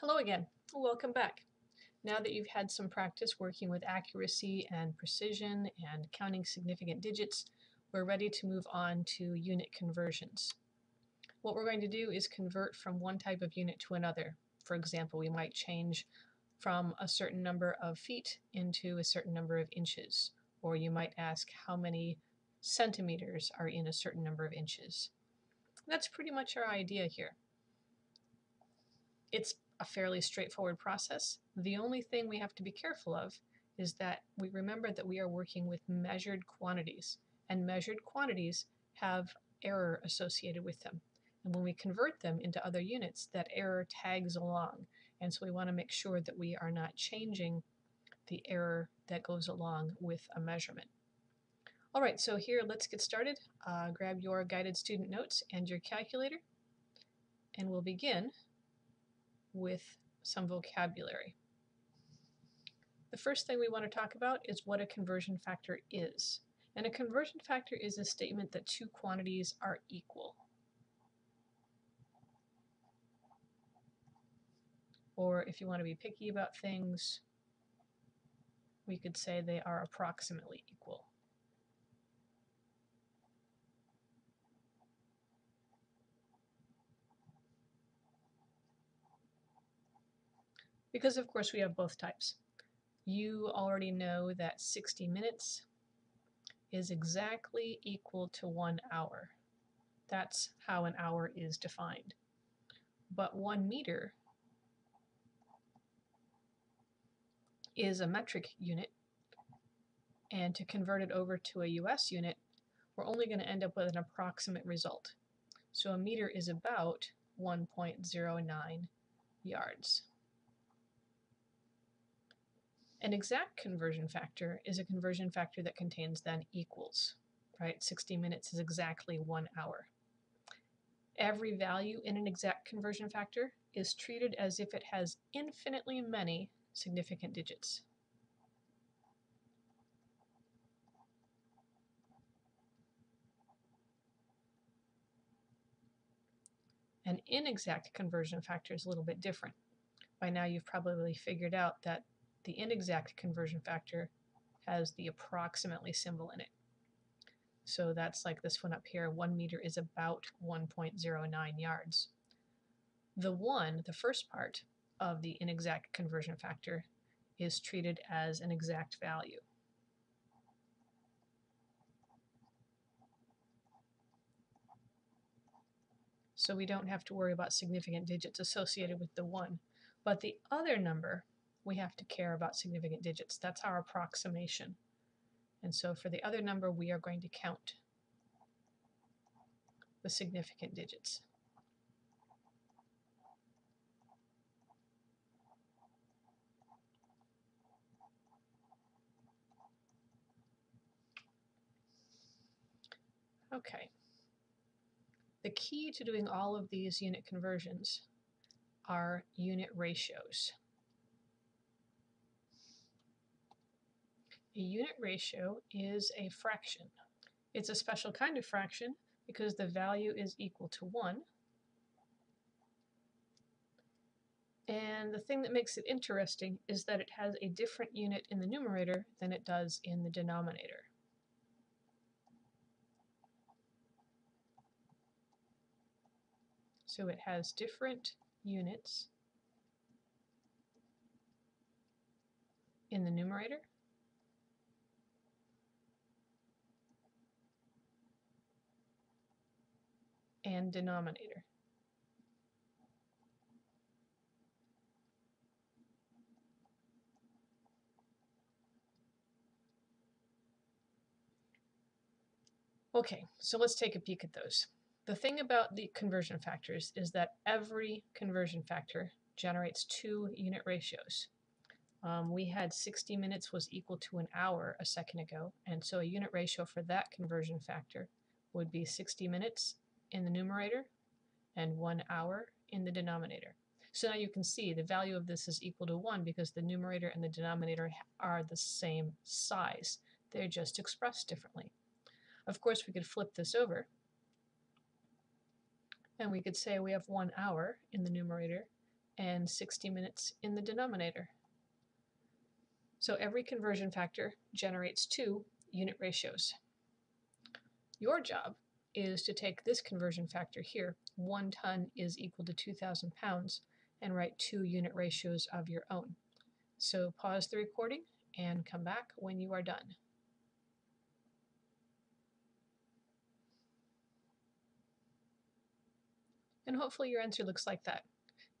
Hello again. Welcome back. Now that you've had some practice working with accuracy and precision and counting significant digits, we're ready to move on to unit conversions. What we're going to do is convert from one type of unit to another. For example, we might change from a certain number of feet into a certain number of inches, or you might ask how many centimeters are in a certain number of inches. That's pretty much our idea here. It's a fairly straightforward process. The only thing we have to be careful of is that we remember that we are working with measured quantities, and measured quantities have error associated with them. And when we convert them into other units, that error tags along. And so we want to make sure that we are not changing the error that goes along with a measurement. All right, so here, let's get started. Uh, grab your guided student notes and your calculator, and we'll begin with some vocabulary. The first thing we want to talk about is what a conversion factor is. And a conversion factor is a statement that two quantities are equal. Or if you want to be picky about things, we could say they are approximately equal. Because of course we have both types. You already know that 60 minutes is exactly equal to one hour. That's how an hour is defined. But one meter is a metric unit, and to convert it over to a US unit, we're only going to end up with an approximate result. So a meter is about 1.09 yards. An exact conversion factor is a conversion factor that contains then equals, right? 60 minutes is exactly one hour. Every value in an exact conversion factor is treated as if it has infinitely many significant digits. An inexact conversion factor is a little bit different. By now you've probably figured out that the inexact conversion factor has the approximately symbol in it. So that's like this one up here, one meter is about 1.09 yards. The one, the first part of the inexact conversion factor is treated as an exact value. So we don't have to worry about significant digits associated with the one. But the other number we have to care about significant digits. That's our approximation. And so for the other number, we are going to count the significant digits. Okay. The key to doing all of these unit conversions are unit ratios. A unit ratio is a fraction. It's a special kind of fraction because the value is equal to 1. And the thing that makes it interesting is that it has a different unit in the numerator than it does in the denominator. So it has different units in the numerator and denominator. Okay, so let's take a peek at those. The thing about the conversion factors is that every conversion factor generates two unit ratios. Um, we had 60 minutes was equal to an hour a second ago, and so a unit ratio for that conversion factor would be 60 minutes in the numerator and one hour in the denominator. So now you can see the value of this is equal to 1 because the numerator and the denominator are the same size. They're just expressed differently. Of course, we could flip this over and we could say we have one hour in the numerator and 60 minutes in the denominator. So every conversion factor generates two unit ratios. Your job is to take this conversion factor here, one ton is equal to 2,000 pounds, and write two unit ratios of your own. So pause the recording and come back when you are done. And hopefully your answer looks like that.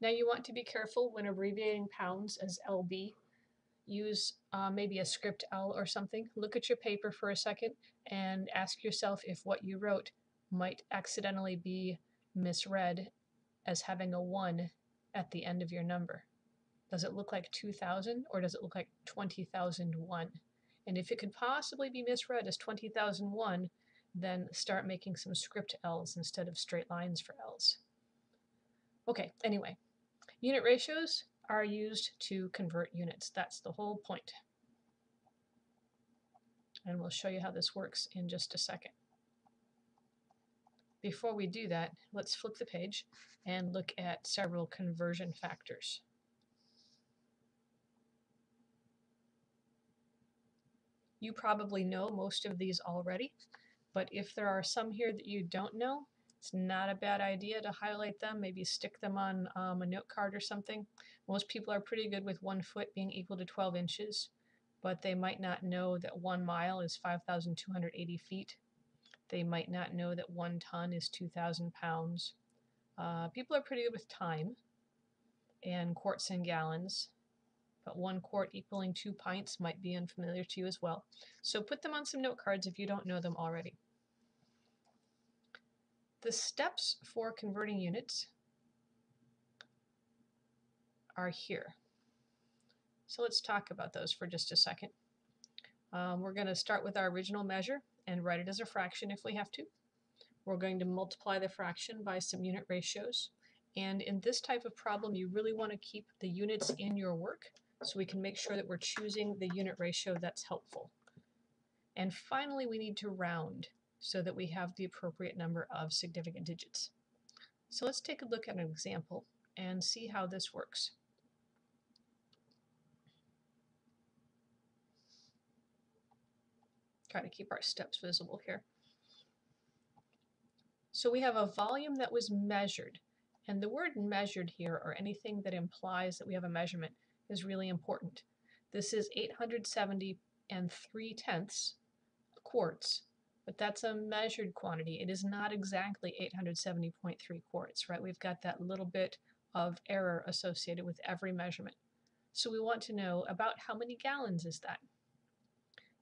Now you want to be careful when abbreviating pounds as LB. Use uh, maybe a script L or something. Look at your paper for a second and ask yourself if what you wrote might accidentally be misread as having a 1 at the end of your number. Does it look like 2000 or does it look like 20,001? And if it could possibly be misread as 20,001, then start making some script L's instead of straight lines for L's. Okay, anyway, Unit ratios are used to convert units. That's the whole point. And we'll show you how this works in just a second. Before we do that, let's flip the page and look at several conversion factors. You probably know most of these already, but if there are some here that you don't know, it's not a bad idea to highlight them, maybe stick them on um, a note card or something. Most people are pretty good with one foot being equal to 12 inches, but they might not know that one mile is 5,280 feet. They might not know that one ton is 2,000 pounds. Uh, people are pretty good with time and quarts and gallons, but one quart equaling two pints might be unfamiliar to you as well. So put them on some note cards if you don't know them already. The steps for converting units are here. So let's talk about those for just a second. Um, we're going to start with our original measure and write it as a fraction if we have to. We're going to multiply the fraction by some unit ratios. And in this type of problem, you really want to keep the units in your work so we can make sure that we're choosing the unit ratio that's helpful. And finally, we need to round so that we have the appropriate number of significant digits. So let's take a look at an example and see how this works. Try to keep our steps visible here. So we have a volume that was measured, and the word measured here, or anything that implies that we have a measurement, is really important. This is 870 and 3 tenths quarts, but that's a measured quantity. It is not exactly 870.3 quarts, right? We've got that little bit of error associated with every measurement. So we want to know about how many gallons is that?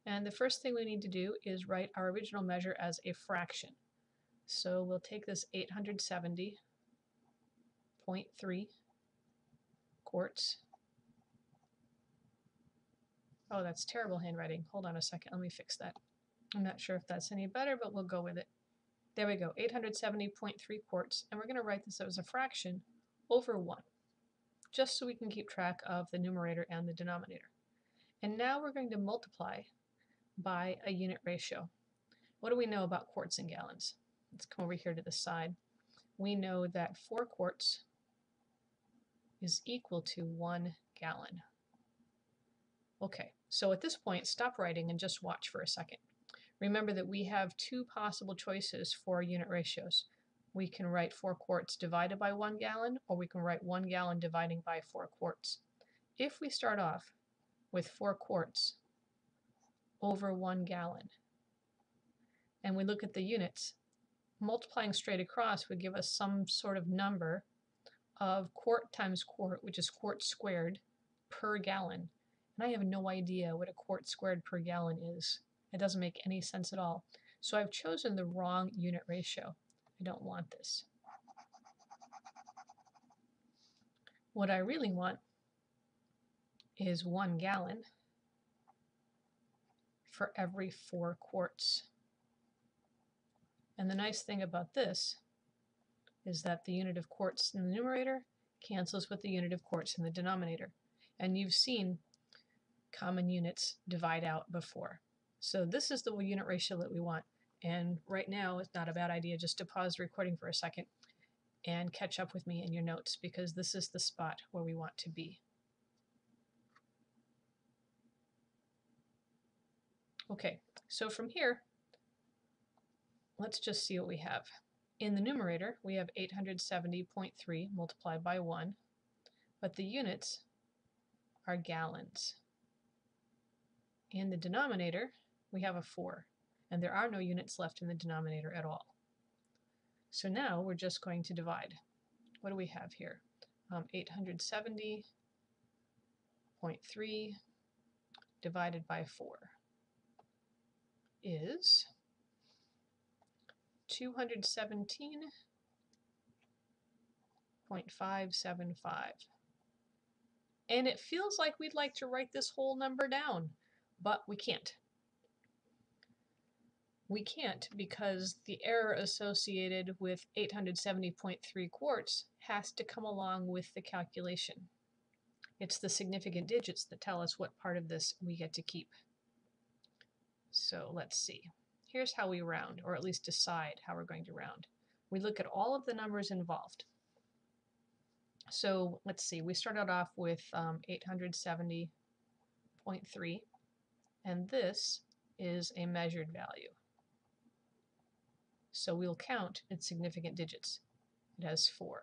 And the first thing we need to do is write our original measure as a fraction. So we'll take this 870.3 quarts. Oh, that's terrible handwriting. Hold on a second. Let me fix that. I'm not sure if that's any better, but we'll go with it. There we go, 870.3 quarts, and we're going to write this as a fraction over 1, just so we can keep track of the numerator and the denominator. And now we're going to multiply by a unit ratio. What do we know about quarts and gallons? Let's come over here to the side. We know that 4 quarts is equal to 1 gallon. Okay, so at this point, stop writing and just watch for a second. Remember that we have two possible choices for unit ratios. We can write 4 quarts divided by 1 gallon, or we can write 1 gallon dividing by 4 quarts. If we start off with 4 quarts over 1 gallon, and we look at the units, multiplying straight across would give us some sort of number of quart times quart, which is quart squared, per gallon. And I have no idea what a quart squared per gallon is. It doesn't make any sense at all. So I've chosen the wrong unit ratio. I don't want this. What I really want is one gallon for every four quarts. And the nice thing about this is that the unit of quarts in the numerator cancels with the unit of quarts in the denominator. And you've seen common units divide out before. So this is the unit ratio that we want. And right now, it's not a bad idea just to pause the recording for a second and catch up with me in your notes because this is the spot where we want to be. Okay, so from here, let's just see what we have. In the numerator, we have 870.3 multiplied by 1, but the units are gallons. In the denominator, we have a 4, and there are no units left in the denominator at all. So now we're just going to divide. What do we have here? Um, 870.3 divided by 4 is 217.575. And it feels like we'd like to write this whole number down, but we can't. We can't because the error associated with 870.3 quarts has to come along with the calculation. It's the significant digits that tell us what part of this we get to keep. So let's see. Here's how we round, or at least decide how we're going to round. We look at all of the numbers involved. So let's see, we started off with um, 870.3, and this is a measured value. So we'll count its significant digits. It has four.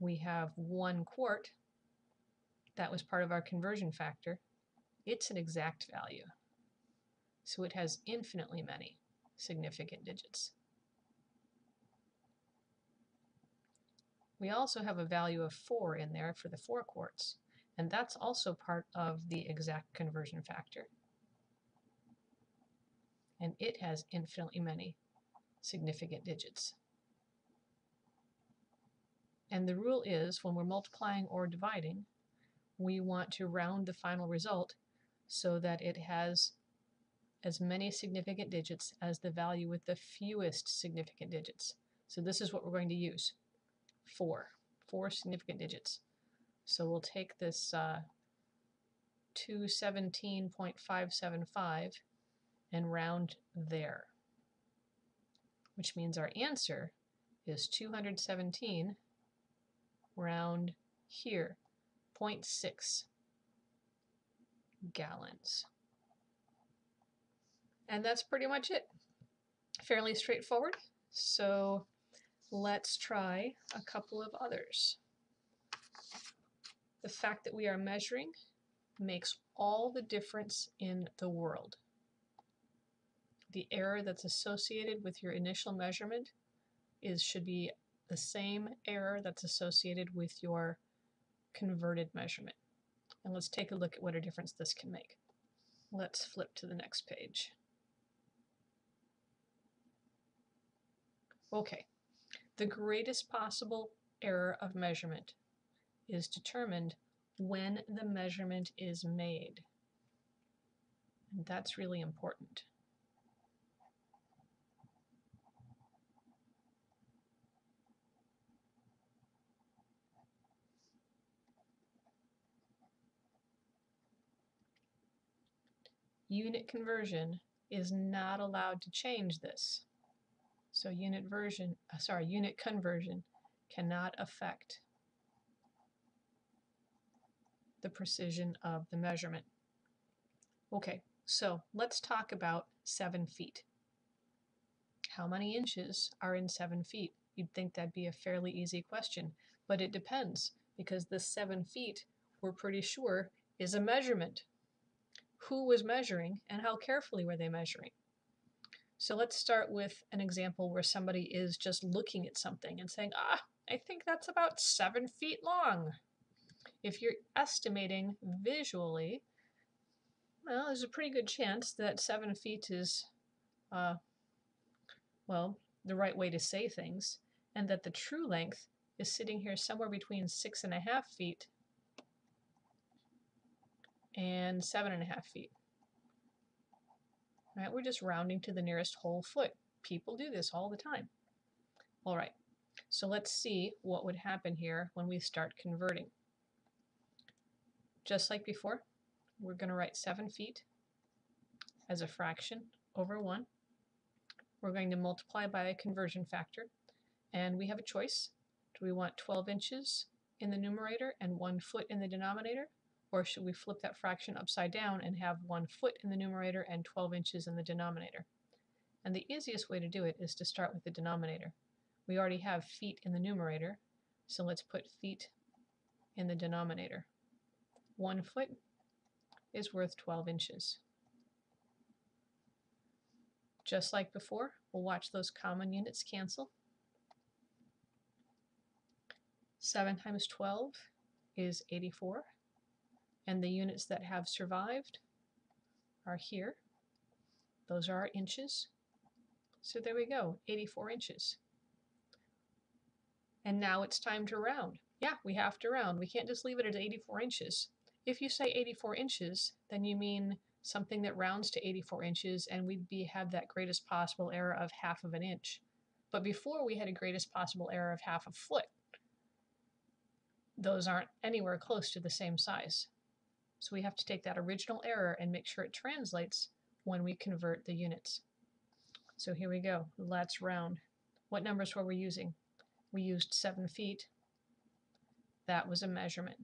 We have one quart. That was part of our conversion factor. It's an exact value. So it has infinitely many significant digits. We also have a value of 4 in there for the 4 quarts, and that's also part of the exact conversion factor. And it has infinitely many significant digits. And the rule is when we're multiplying or dividing, we want to round the final result so that it has as many significant digits as the value with the fewest significant digits. So this is what we're going to use. Four. Four significant digits. So we'll take this uh, 217.575 and round there, which means our answer is 217 round here, 0.6 gallons. And that's pretty much it. Fairly straightforward. So let's try a couple of others. The fact that we are measuring makes all the difference in the world. The error that's associated with your initial measurement is should be the same error that's associated with your converted measurement. And let's take a look at what a difference this can make. Let's flip to the next page. Okay, the greatest possible error of measurement is determined when the measurement is made. And that's really important. Unit conversion is not allowed to change this. So unit version, uh, sorry, unit conversion cannot affect the precision of the measurement. Okay, so let's talk about seven feet. How many inches are in seven feet? You'd think that'd be a fairly easy question, but it depends because this seven feet, we're pretty sure, is a measurement who was measuring and how carefully were they measuring. So let's start with an example where somebody is just looking at something and saying, ah, I think that's about seven feet long. If you're estimating visually, well, there's a pretty good chance that seven feet is, uh, well, the right way to say things, and that the true length is sitting here somewhere between six and a half feet and seven and a half feet. Right, we're just rounding to the nearest whole foot. People do this all the time. All right, so let's see what would happen here when we start converting. Just like before, we're going to write 7 feet as a fraction over 1. we're going to multiply by a conversion factor, and we have a choice. Do we want 12 inches in the numerator and one foot in the denominator? Or should we flip that fraction upside down and have one foot in the numerator and 12 inches in the denominator? And the easiest way to do it is to start with the denominator. We already have feet in the numerator, so let's put feet in the denominator. One foot is worth 12 inches. Just like before, we'll watch those common units cancel. 7 times 12 is 84. And the units that have survived are here. Those are our inches. So there we go, 84 inches. And now it's time to round. Yeah, we have to round. We can't just leave it at 84 inches. If you say 84 inches, then you mean something that rounds to 84 inches and we'd be have that greatest possible error of half of an inch. But before we had a greatest possible error of half a foot. Those aren't anywhere close to the same size. So we have to take that original error and make sure it translates when we convert the units. So here we go. Let's round. What numbers were we using? We used 7 feet. That was a measurement.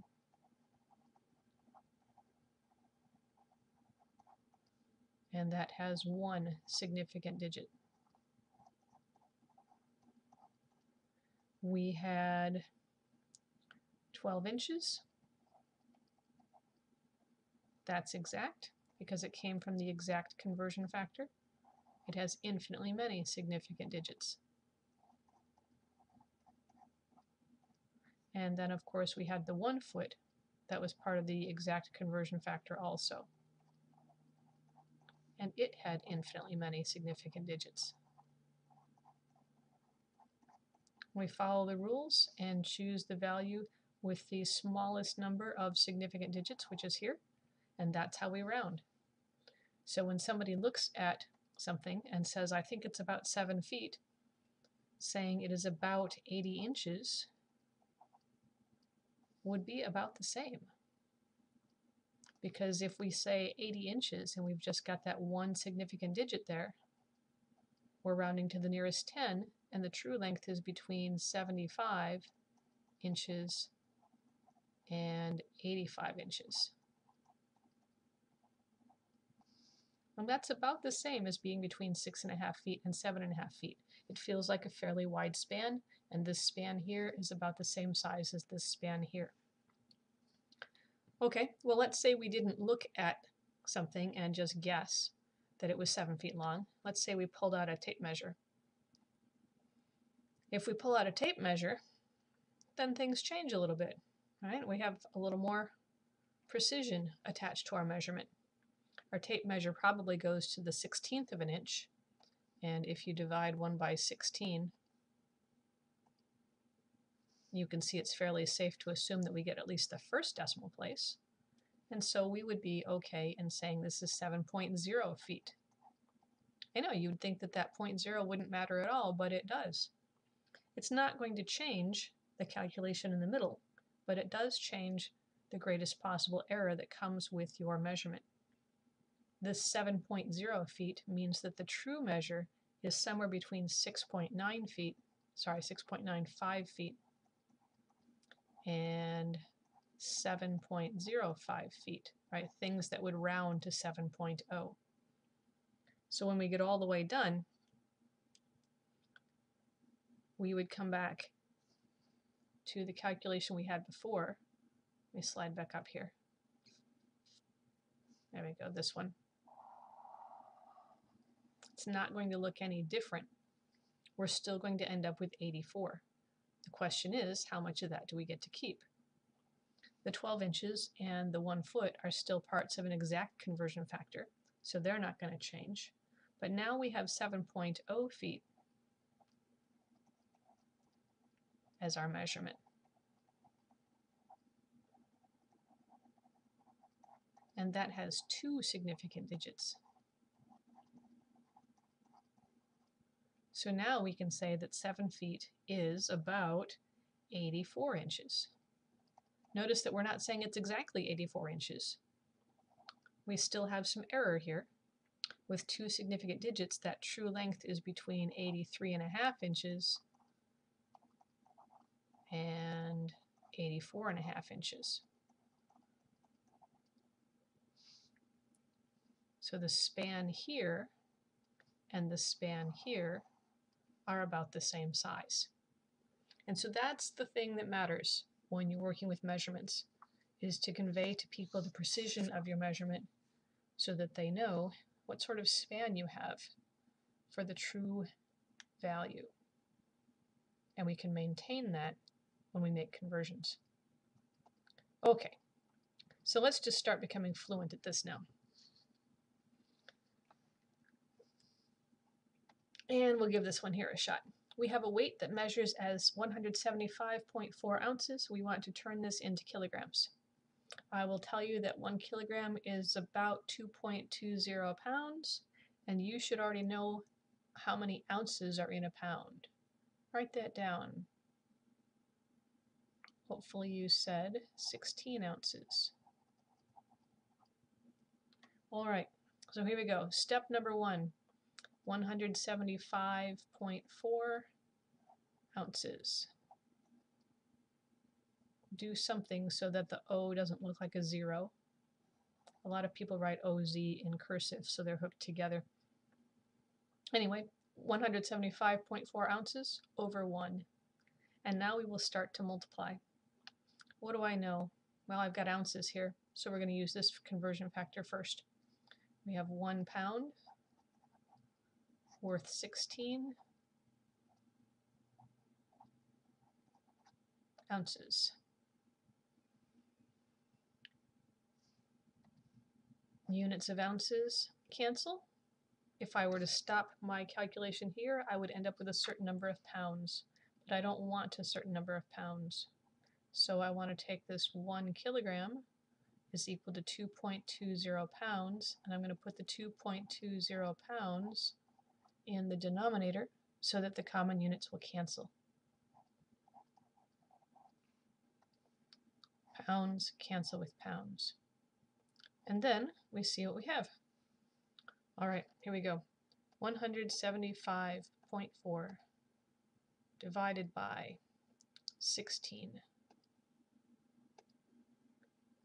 And that has one significant digit. We had 12 inches. That's exact because it came from the exact conversion factor. It has infinitely many significant digits. And then, of course, we had the one foot that was part of the exact conversion factor also. And it had infinitely many significant digits. We follow the rules and choose the value with the smallest number of significant digits, which is here and that's how we round. So when somebody looks at something and says, I think it's about seven feet, saying it is about 80 inches would be about the same. Because if we say 80 inches and we've just got that one significant digit there, we're rounding to the nearest 10, and the true length is between 75 inches and 85 inches. And that's about the same as being between six and a half feet and seven and a half feet. It feels like a fairly wide span, and this span here is about the same size as this span here. Okay, well let's say we didn't look at something and just guess that it was seven feet long. Let's say we pulled out a tape measure. If we pull out a tape measure, then things change a little bit, right? We have a little more precision attached to our measurement. Our tape measure probably goes to the 16th of an inch. And if you divide 1 by 16, you can see it's fairly safe to assume that we get at least the first decimal place. And so we would be okay in saying this is 7.0 feet. I know you'd think that that 0.0 wouldn't matter at all, but it does. It's not going to change the calculation in the middle, but it does change the greatest possible error that comes with your measurement. This 7.0 feet means that the true measure is somewhere between 6.9 feet, sorry, 6.95 feet and 7.05 feet, right? Things that would round to 7.0. So when we get all the way done, we would come back to the calculation we had before. Let me slide back up here. There we go, this one it's not going to look any different. We're still going to end up with 84. The question is, how much of that do we get to keep? The 12 inches and the 1 foot are still parts of an exact conversion factor, so they're not going to change. But now we have 7.0 feet as our measurement. And that has two significant digits. So now we can say that 7 feet is about 84 inches. Notice that we're not saying it's exactly 84 inches. We still have some error here. with two significant digits, that true length is between 83 and a half inches and 84 and a half inches. So the span here and the span here are about the same size. And so that's the thing that matters when you're working with measurements, is to convey to people the precision of your measurement so that they know what sort of span you have for the true value. And we can maintain that when we make conversions. Okay, so let's just start becoming fluent at this now. And we'll give this one here a shot. We have a weight that measures as 175.4 ounces. We want to turn this into kilograms. I will tell you that one kilogram is about 2.20 pounds, and you should already know how many ounces are in a pound. Write that down. Hopefully you said 16 ounces. All right, so here we go. Step number one, 175.4 ounces. Do something so that the O doesn't look like a zero. A lot of people write OZ in cursive, so they're hooked together. Anyway, 175.4 ounces over 1. And now we will start to multiply. What do I know? Well, I've got ounces here, so we're going to use this conversion factor first. We have one pound worth 16 ounces. Units of ounces cancel. If I were to stop my calculation here, I would end up with a certain number of pounds, but I don't want a certain number of pounds. So I want to take this one kilogram is equal to 2.20 pounds, and I'm going to put the 2.20 pounds in the denominator so that the common units will cancel. Pounds cancel with pounds. And then we see what we have. All right, here we go. 175.4 divided by 16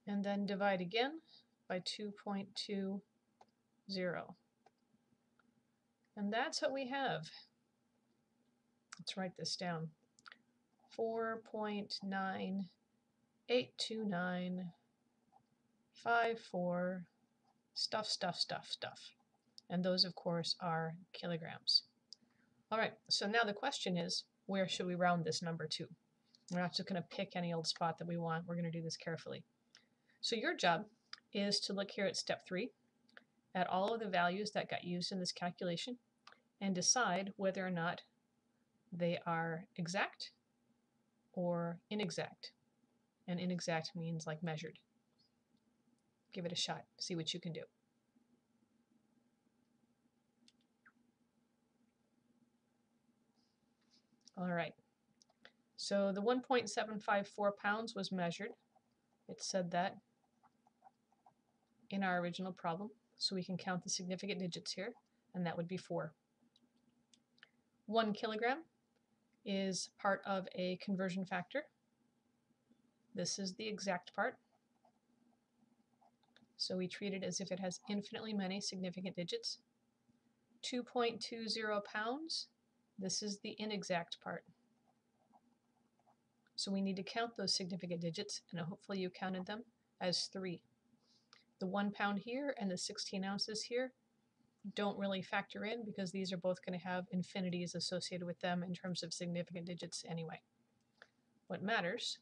and then divide again by 2.20. And that's what we have. Let's write this down. 4.982954 stuff, stuff, stuff, stuff. And those, of course, are kilograms. All right, so now the question is, where should we round this number to? We're not just going to pick any old spot that we want. We're going to do this carefully. So your job is to look here at step three, at all of the values that got used in this calculation, and decide whether or not they are exact or inexact. And inexact means like measured. Give it a shot, see what you can do. All right, so the 1.754 pounds was measured. It said that in our original problem. So we can count the significant digits here, and that would be 4. 1 kilogram is part of a conversion factor. This is the exact part. So we treat it as if it has infinitely many significant digits. 2.20 pounds, this is the inexact part. So we need to count those significant digits, and hopefully you counted them as 3 the one pound here and the 16 ounces here don't really factor in because these are both going to have infinities associated with them in terms of significant digits anyway. What matters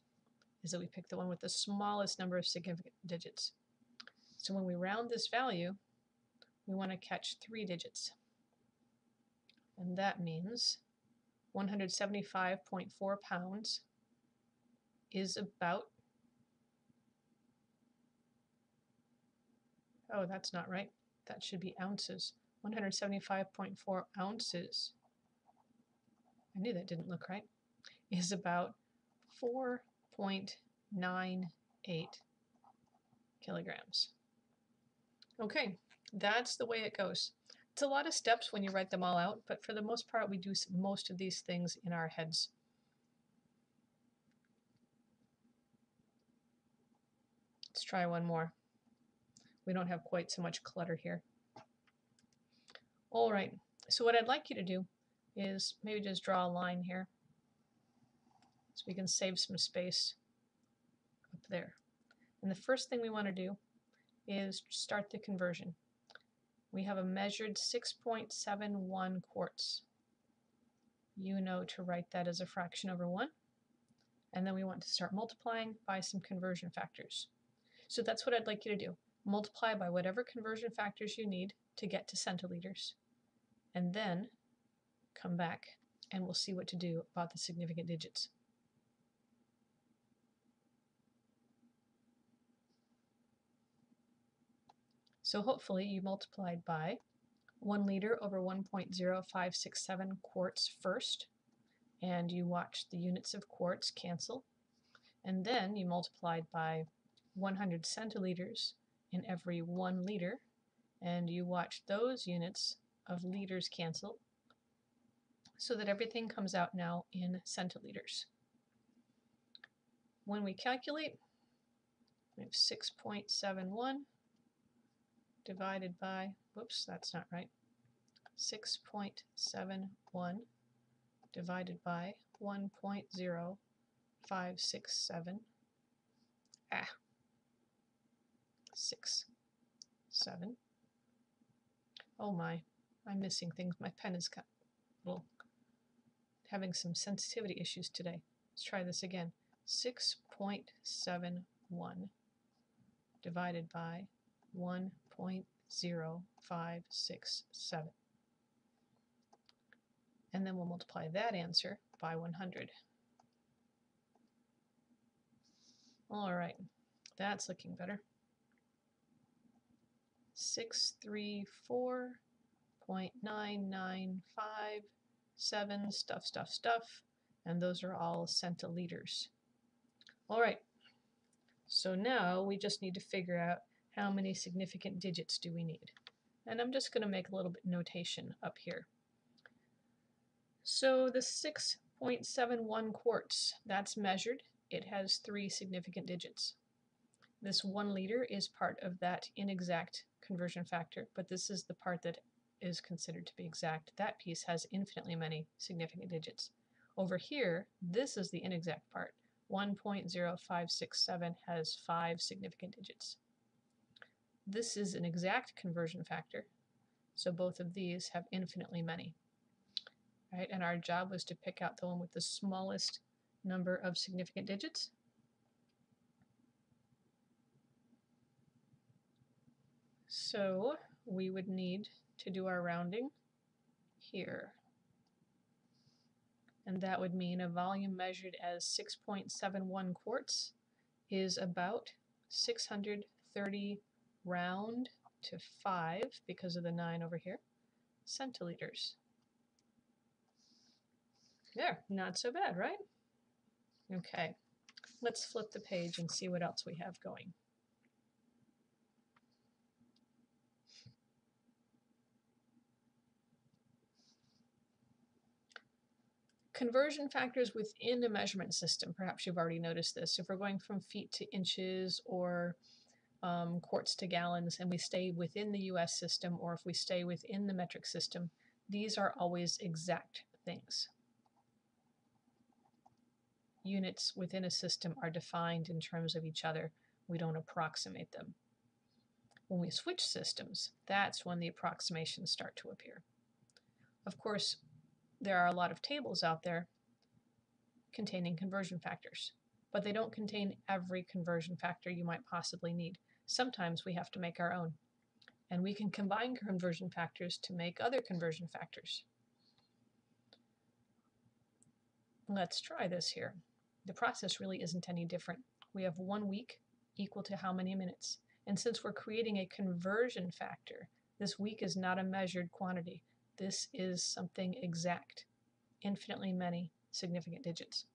is that we pick the one with the smallest number of significant digits. So when we round this value, we want to catch three digits. And that means 175.4 pounds is about Oh, that's not right. That should be ounces. 175.4 ounces. I knew that didn't look right. Is about 4.98 kilograms. Okay, that's the way it goes. It's a lot of steps when you write them all out, but for the most part, we do most of these things in our heads. Let's try one more. We don't have quite so much clutter here. All right, so what I'd like you to do is maybe just draw a line here so we can save some space up there. And the first thing we want to do is start the conversion. We have a measured 6.71 quarts. You know to write that as a fraction over 1. And then we want to start multiplying by some conversion factors. So that's what I'd like you to do. Multiply by whatever conversion factors you need to get to centiliters. And then come back and we'll see what to do about the significant digits. So hopefully you multiplied by 1 liter over 1.0567 quarts first, and you watched the units of quarts cancel, and then you multiplied by 100 centiliters in every 1 liter, and you watch those units of liters cancel, so that everything comes out now in centiliters. When we calculate, we have 6.71 divided by, whoops, that's not right, 6.71 divided by 1.0567, ah, 6, 7. Oh my, I'm missing things. My pen is got little, having some sensitivity issues today. Let's try this again. 6.71 divided by 1.0567. And then we'll multiply that answer by 100. All right, that's looking better. 634.9957 stuff, stuff, stuff. And those are all centiliters. All right, so now we just need to figure out how many significant digits do we need. And I'm just going to make a little bit notation up here. So the 6.71 quarts, that's measured. It has three significant digits. This one liter is part of that inexact conversion factor, but this is the part that is considered to be exact. That piece has infinitely many significant digits. Over here, this is the inexact part. 1.0567 has five significant digits. This is an exact conversion factor, so both of these have infinitely many. Right, and our job was to pick out the one with the smallest number of significant digits. So we would need to do our rounding here. And that would mean a volume measured as 6.71 quarts is about 630 round to 5 because of the 9 over here centiliters. There, not so bad, right? Okay, let's flip the page and see what else we have going. Conversion factors within a measurement system, perhaps you've already noticed this. If we're going from feet to inches or um, quarts to gallons and we stay within the US system or if we stay within the metric system, these are always exact things. Units within a system are defined in terms of each other. We don't approximate them. When we switch systems, that's when the approximations start to appear. Of course, there are a lot of tables out there containing conversion factors, but they don't contain every conversion factor you might possibly need. Sometimes we have to make our own, and we can combine conversion factors to make other conversion factors. Let's try this here. The process really isn't any different. We have one week equal to how many minutes? And since we're creating a conversion factor, this week is not a measured quantity. This is something exact, infinitely many significant digits.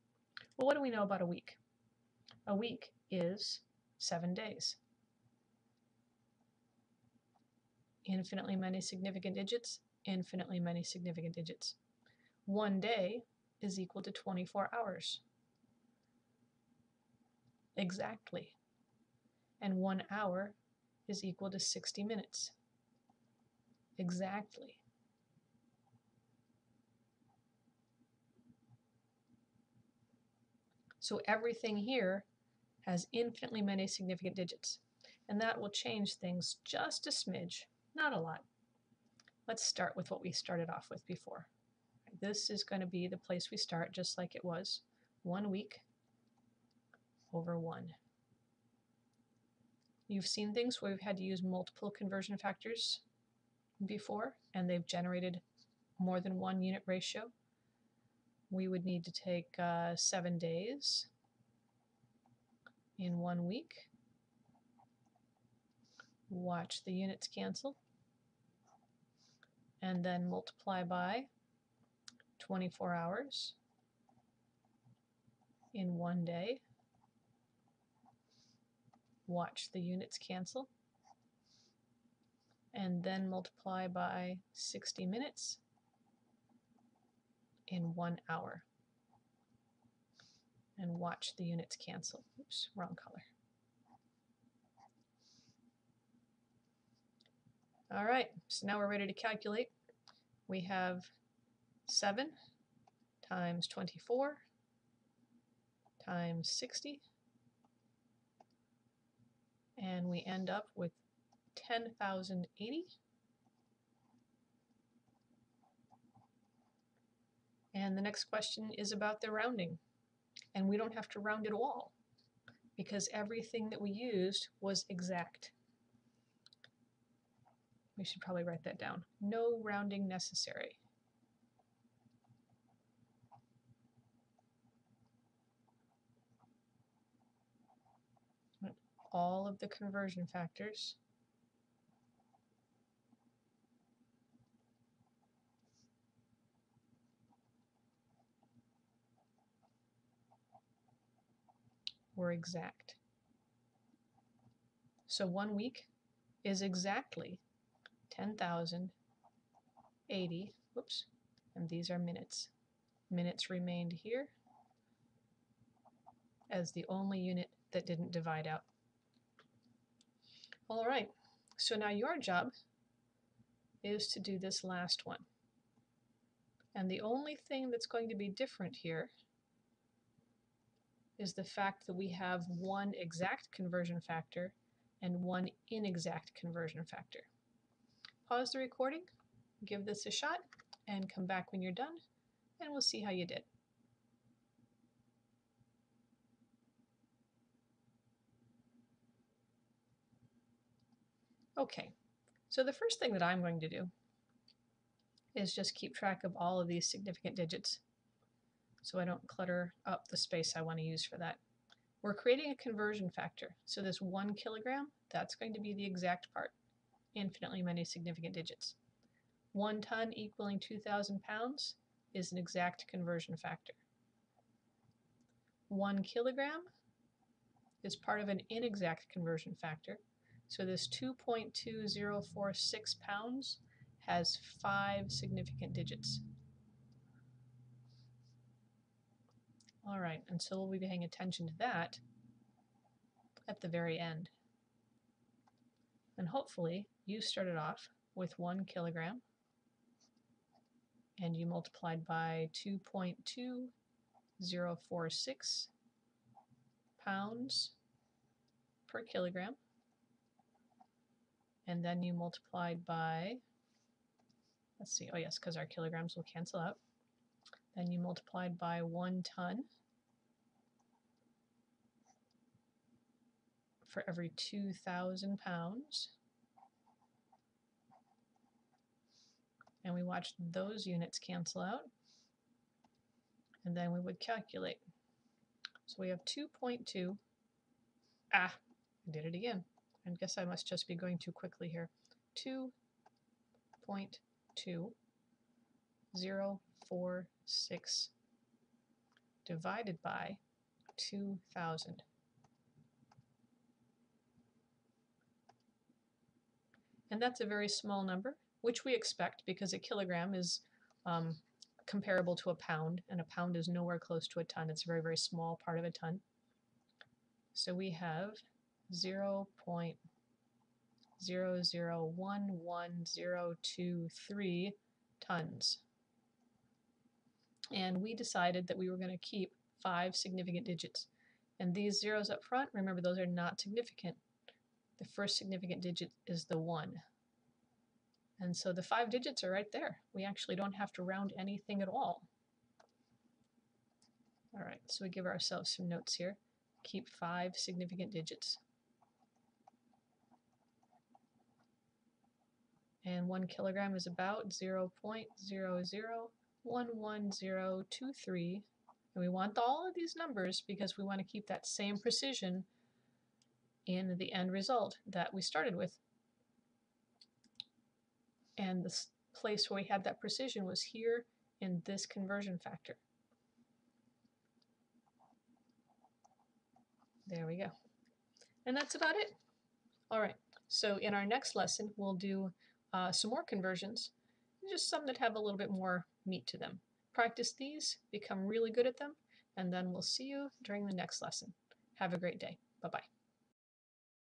Well, what do we know about a week? A week is seven days. infinitely many significant digits, infinitely many significant digits. One day is equal to 24 hours. Exactly. And one hour is equal to 60 minutes. Exactly. So everything here has infinitely many significant digits. And that will change things just a smidge, not a lot. Let's start with what we started off with before. This is going to be the place we start just like it was. One week over one. You've seen things where we've had to use multiple conversion factors before, and they've generated more than one unit ratio. We would need to take uh, seven days in one week. Watch the units cancel. And then multiply by 24 hours in one day watch the units cancel, and then multiply by 60 minutes in one hour. And watch the units cancel. Oops, wrong color. All right, so now we're ready to calculate. We have 7 times 24 times 60 and we end up with 10,080. And the next question is about the rounding. And we don't have to round it all because everything that we used was exact. We should probably write that down. No rounding necessary. all of the conversion factors. Were exact. So one week is exactly 10,080, whoops, and these are minutes. Minutes remained here as the only unit that didn't divide out. All right, so now your job is to do this last one. And the only thing that's going to be different here is the fact that we have one exact conversion factor and one inexact conversion factor. Pause the recording, give this a shot, and come back when you're done, and we'll see how you did. Okay, so the first thing that I'm going to do is just keep track of all of these significant digits so I don't clutter up the space I want to use for that. We're creating a conversion factor. So this one kilogram, that's going to be the exact part, infinitely many significant digits. One ton equaling 2,000 pounds is an exact conversion factor. One kilogram is part of an inexact conversion factor. So this 2.2046 pounds has five significant digits. All right, and so we'll be paying attention to that at the very end. And hopefully you started off with one kilogram and you multiplied by 2.2046 pounds per kilogram and then you multiplied by, let's see, oh yes, because our kilograms will cancel out. Then you multiplied by one ton for every 2,000 pounds. And we watched those units cancel out. And then we would calculate. So we have 2.2. Ah, I did it again. I guess I must just be going too quickly here. 2.2046 divided by 2,000. And that's a very small number, which we expect because a kilogram is um, comparable to a pound, and a pound is nowhere close to a ton. It's a very, very small part of a ton. So we have 0.00111023 tons. And we decided that we were going to keep five significant digits. And these zeros up front, remember those are not significant. The first significant digit is the 1. And so the five digits are right there. We actually don't have to round anything at all. All right, so we give ourselves some notes here. Keep five significant digits. And one kilogram is about 0 0.00110023. And we want all of these numbers because we want to keep that same precision in the end result that we started with. And the place where we had that precision was here in this conversion factor. There we go. And that's about it. All right, so in our next lesson, we'll do uh, some more conversions, just some that have a little bit more meat to them. Practice these, become really good at them, and then we'll see you during the next lesson. Have a great day. Bye-bye.